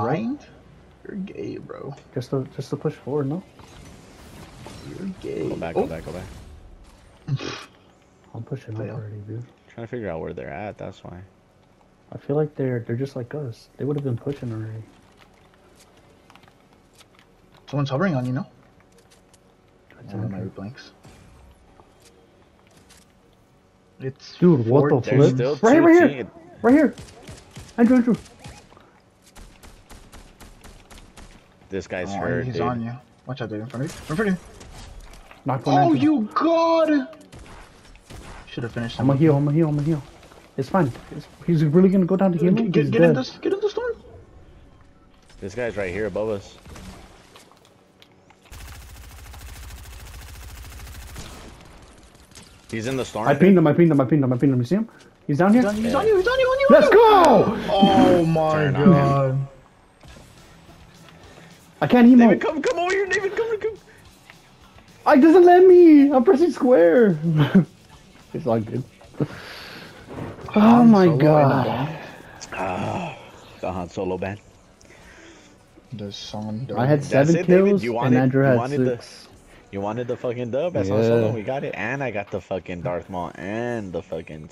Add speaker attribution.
Speaker 1: Blind? You're gay, bro.
Speaker 2: Just to just to push forward, no?
Speaker 1: You're gay.
Speaker 3: Go back,
Speaker 1: oh,
Speaker 3: go back, go back.
Speaker 2: I'm pushing up already, dude.
Speaker 3: Trying to figure out where they're at. That's why.
Speaker 2: I feel like they're they're just like us. They would have been pushing already.
Speaker 1: Someone's hovering on you, no?
Speaker 2: That's
Speaker 1: One of my blanks. It's
Speaker 2: Dude, what the flip? Right here, right here.
Speaker 3: team-
Speaker 2: Right here. Andrew, Andrew.
Speaker 3: This guy's
Speaker 1: Oh,
Speaker 3: hurt,
Speaker 1: he's
Speaker 3: dude.
Speaker 1: on you. Watch out, dude. In front of you. In front of you.
Speaker 2: Knock one.
Speaker 1: Oh,
Speaker 2: Andrew.
Speaker 1: you god! Should have finished
Speaker 2: I'm
Speaker 1: him.
Speaker 2: gonna heal. I'm gonna heal. I'm gonna heal. It's fine. It's, he's really gonna go down to heal.
Speaker 1: Get, get, get in this. Get in the storm.
Speaker 3: This guy's right here above us. He's in the storm.
Speaker 2: I pinged him. I pinged him. I pinged him. I pinged him. You see him? He's down here.
Speaker 1: He's on you. He's on you. He's on you. On you.
Speaker 2: Let's go!
Speaker 1: Oh my
Speaker 3: Turn on him.
Speaker 1: god.
Speaker 2: I can't emo.
Speaker 3: David, come, come over here, David. Come, come.
Speaker 2: I doesn't let me. I'm pressing square. it's all good. Oh my
Speaker 1: Solo
Speaker 2: god.
Speaker 1: bomb.
Speaker 3: Ah, the Han Solo band.
Speaker 1: The song.
Speaker 2: I had seven
Speaker 3: it, David.
Speaker 2: kills
Speaker 3: You
Speaker 2: and
Speaker 3: wanted-
Speaker 2: Andrew
Speaker 3: you
Speaker 2: had
Speaker 3: wanted the- You wanted the fucking dub? That's Han Solo.
Speaker 2: Yeah.
Speaker 3: We got it, and I got the fucking Darth Maul and the fucking